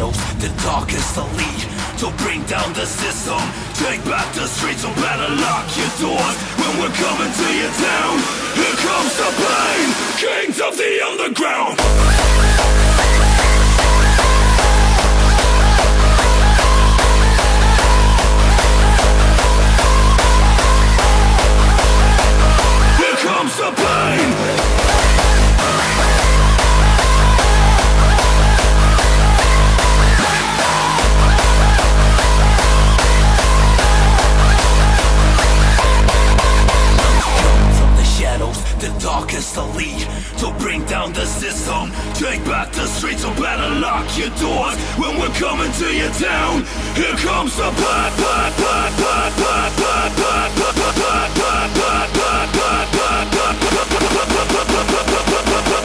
shadows, the darkest elite To bring down the system. Take back the streets, so better lock your doors. When we're coming to your town Here comes the pain. Kings of the underground. Elite To bring down the system Take back the streets, so better lock your doors When we're coming to your town Here comes the bad, bad, bad, bad, bad, bad, bad, bad, bad, bad, bad, bad, bad, bad, bad, bad.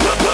Kings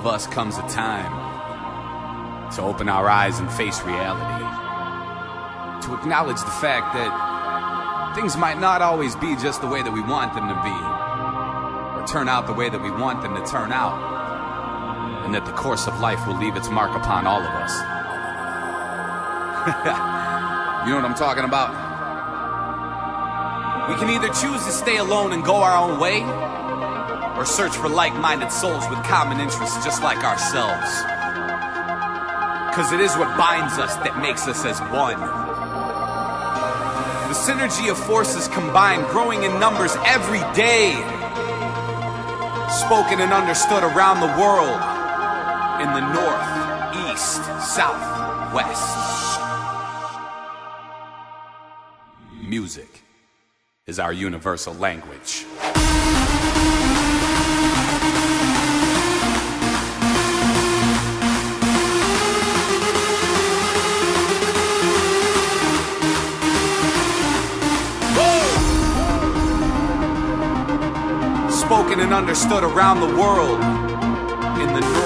of us comes a time to open our eyes and face reality. To acknowledge the fact that things might not always be just the way that we want them to be, or turn out the way that we want them to turn out, and that the course of life will leave its mark upon all of us. you know what I'm talking about? We can either choose to stay alone and go our own way, or search for like minded souls with common interests just like ourselves. Because it is what binds us that makes us as one. The synergy of forces combined, growing in numbers every day. Spoken and understood around the world in the north, east, south, west. Music is our universal language. And understood around the world in the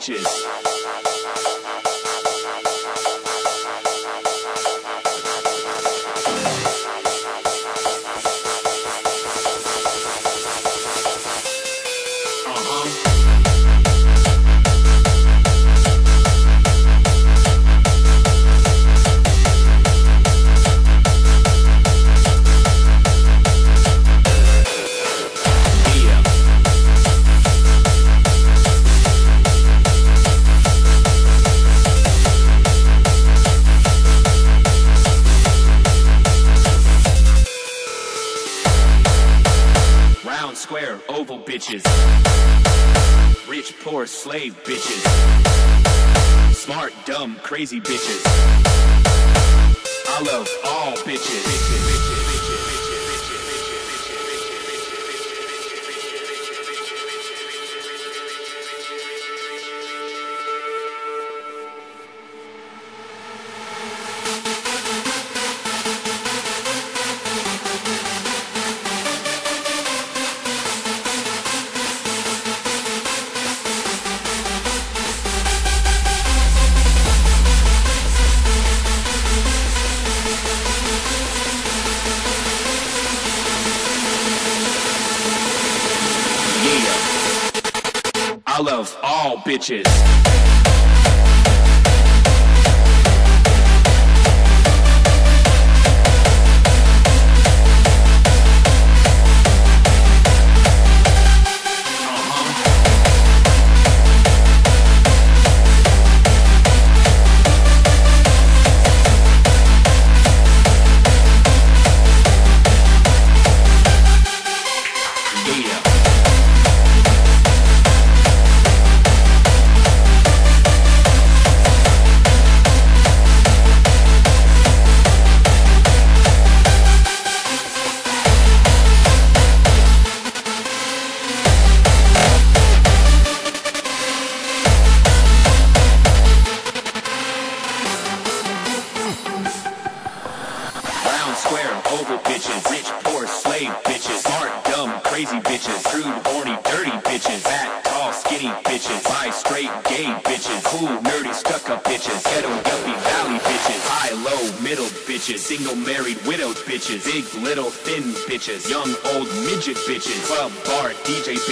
bitches. crazy bitches. I love all bitches. bitches, bitches.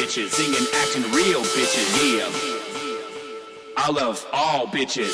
bitches, singing, acting real bitches, yeah. I love all bitches.